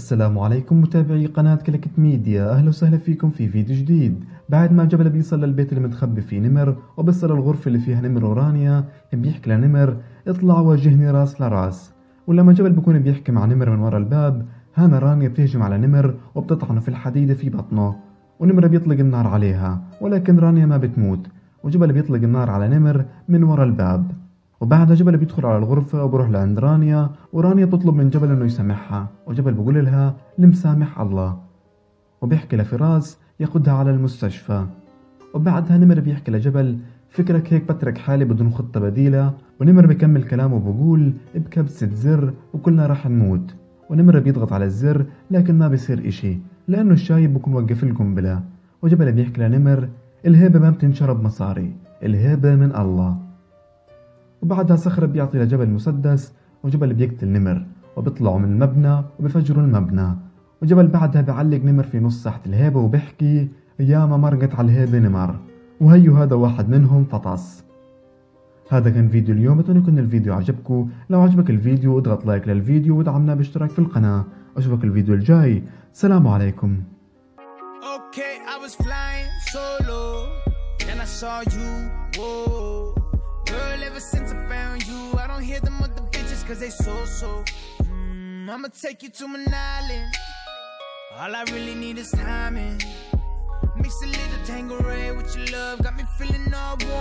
السلام عليكم متابعي قناة كلكت ميديا. أهلا وسهلا فيكم في فيديو جديد. بعد ما جبل بيصل للبيت اللي متخبي فيه نمر وبيصل الغرفة اللي فيها نمر ورانيا بيحكي لنمر اطلع واجهني راس لراس. ولما جبل بيكون بيحكي مع نمر من ورا الباب هانا رانيا بتهجم على نمر وبتطعنه في الحديدة في بطنه ونمر بيطلق النار عليها ولكن رانيا ما بتموت. وجبل بيطلق النار على نمر من ورا الباب. وبعدها جبل بيدخل على الغرفة وبروح لعند رانيا ورانيا بتطلب من جبل إنه يسامحها وجبل بقول لها المسامح الله. وبيحكي لفراس ياخدها على المستشفى. وبعدها نمر بيحكي لجبل فكرك هيك بترك حالي بدون خطة بديلة. ونمر بكمل كلامه وبقول بكبسة زر وكلنا راح نموت. ونمر بيضغط على الزر لكن ما بيصير إشي لأنه الشايب بكون وقف القنبلة وجبل بيحكي لنمر الهيبة ما بتنشرب مصاري الهيبة من الله. وبعدها صخرة بيعطي لجبل مسدس وجبل بيقتل نمر وبيطلعوا من المبنى وبيفجروا المبنى. وجبل بعدها بيعلق نمر في نص ساحة الهيبة وبيحكي ياما مرقت على الهيبة نمر. وهيو هذا واحد منهم فطس. هذا كان فيديو اليوم. أتمنى يكون الفيديو عجبكم. لو عجبك الفيديو اضغط لايك للفيديو ودعمنا باشتراك في القناة. أشوفك الفيديو الجاي. سلام عليكم. Okay, I was flying solo, and I saw you. Whoa, cause they so so. Mm, I'ma take you to an island. All I really need is timing. Mix a little tango red with your love, got me feeling all warm.